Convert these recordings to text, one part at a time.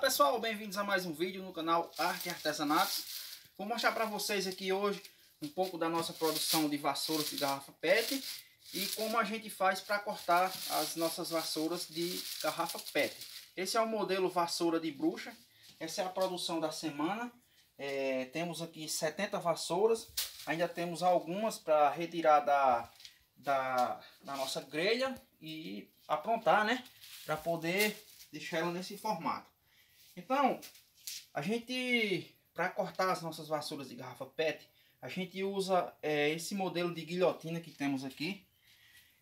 pessoal, bem-vindos a mais um vídeo no canal Arte e Artesanatos. Vou mostrar para vocês aqui hoje um pouco da nossa produção de vassouras de garrafa PET e como a gente faz para cortar as nossas vassouras de garrafa PET. Esse é o modelo vassoura de bruxa, essa é a produção da semana. É, temos aqui 70 vassouras, ainda temos algumas para retirar da, da, da nossa grelha e aprontar, né? Para poder deixar ela nesse formato. Então, a gente, para cortar as nossas vassouras de garrafa PET, a gente usa é, esse modelo de guilhotina que temos aqui.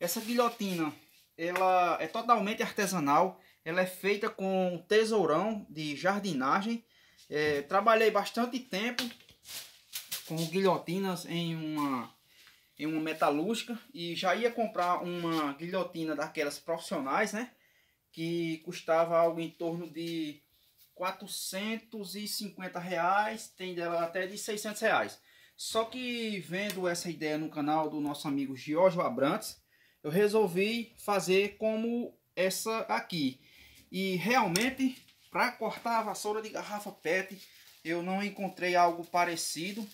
Essa guilhotina, ela é totalmente artesanal, ela é feita com tesourão de jardinagem. É, trabalhei bastante tempo com guilhotinas em uma em uma metalúrgica e já ia comprar uma guilhotina daquelas profissionais, né? Que custava algo em torno de 450 reais, tem dela até de 600 reais. Só que vendo essa ideia no canal do nosso amigo Giorgio Abrantes, eu resolvi fazer como essa aqui. E realmente, para cortar a vassoura de garrafa PET, eu não encontrei algo parecido.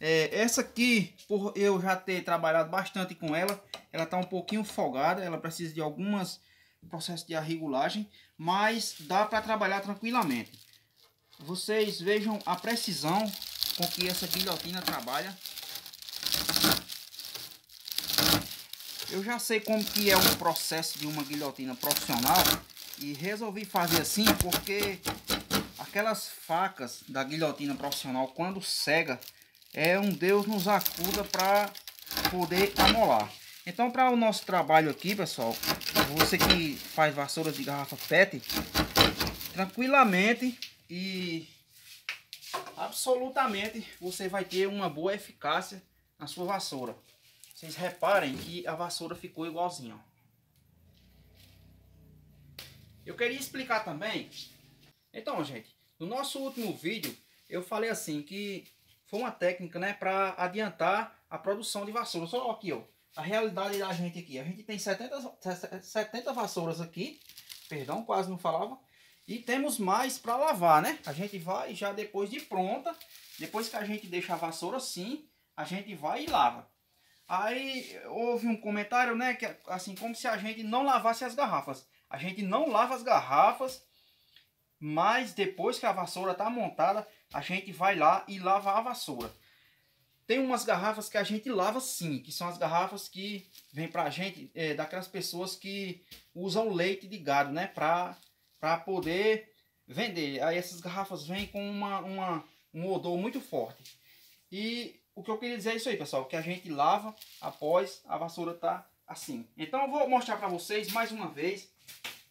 É, essa aqui, por eu já ter trabalhado bastante com ela, ela está um pouquinho folgada, ela precisa de algumas processo de arregulagem, mas dá para trabalhar tranquilamente. Vocês vejam a precisão com que essa guilhotina trabalha. Eu já sei como que é o processo de uma guilhotina profissional e resolvi fazer assim porque aquelas facas da guilhotina profissional quando cega é um Deus nos acuda para poder amolar. Então para o nosso trabalho aqui pessoal, você que faz vassouras de garrafa PET, tranquilamente e absolutamente você vai ter uma boa eficácia na sua vassoura. Vocês reparem que a vassoura ficou igualzinha. Eu queria explicar também. Então, gente, no nosso último vídeo eu falei assim que foi uma técnica, né, para adiantar a produção de vassoura. Só aqui, ó a realidade da gente aqui. A gente tem 70, 70 vassouras aqui. Perdão, quase não falava. E temos mais para lavar, né? A gente vai já depois de pronta. Depois que a gente deixa a vassoura assim, a gente vai e lava. Aí houve um comentário, né? Que assim, como se a gente não lavasse as garrafas. A gente não lava as garrafas. Mas depois que a vassoura está montada, a gente vai lá e lava a vassoura. Tem umas garrafas que a gente lava sim, que são as garrafas que vem pra gente, é, daquelas pessoas que usam leite de gado, né? Pra, pra poder vender. Aí essas garrafas vêm com uma, uma, um odor muito forte. E o que eu queria dizer é isso aí, pessoal, que a gente lava após a vassoura tá assim. Então eu vou mostrar para vocês mais uma vez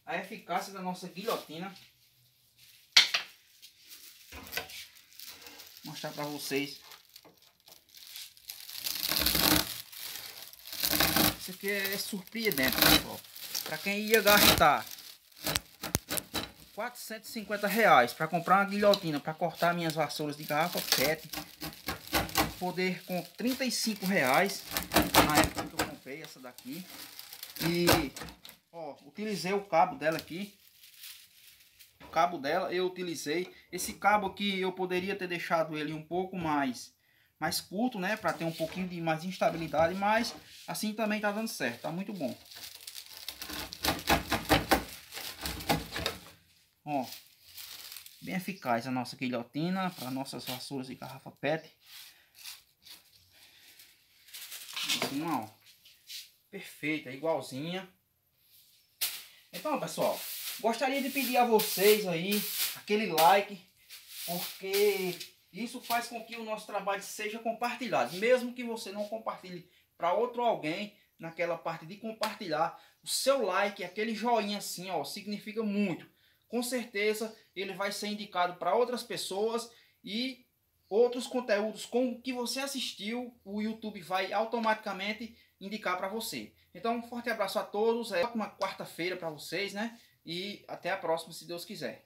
a eficácia da nossa guilhotina. Mostrar para vocês Isso aqui é surpreendente, pessoal. Para quem ia gastar 450 reais para comprar uma guilhotina para cortar minhas vassouras de garrafa PET, poder com 35 reais na época que eu comprei essa daqui. E ó, utilizei o cabo dela aqui. O cabo dela eu utilizei. Esse cabo aqui eu poderia ter deixado ele um pouco mais mais curto, né? Para ter um pouquinho de mais instabilidade, mas assim também tá dando certo, tá muito bom. Ó, bem eficaz a nossa guilhotina para nossas vassouras de garrafa PET. Assim, ó, perfeita, igualzinha. Então, pessoal, gostaria de pedir a vocês aí aquele like, porque isso faz com que o nosso trabalho seja compartilhado. Mesmo que você não compartilhe para outro alguém, naquela parte de compartilhar, o seu like, aquele joinha assim, ó, significa muito. Com certeza ele vai ser indicado para outras pessoas e outros conteúdos com o que você assistiu, o YouTube vai automaticamente indicar para você. Então, um forte abraço a todos, é uma quarta-feira para vocês, né? E até a próxima, se Deus quiser.